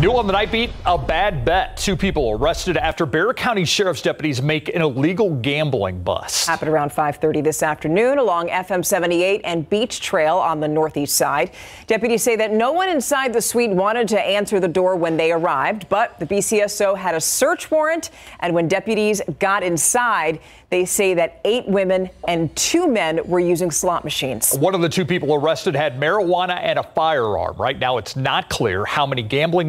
New on the night beat, a bad bet. Two people arrested after Bexar County Sheriff's deputies make an illegal gambling bust. Happened around 5:30 this afternoon along FM 78 and Beach Trail on the northeast side. Deputies say that no one inside the suite wanted to answer the door when they arrived, but the BCSO had a search warrant, and when deputies got inside, they say that eight women and two men were using slot machines. One of the two people arrested had marijuana and a firearm. Right now, it's not clear how many gambling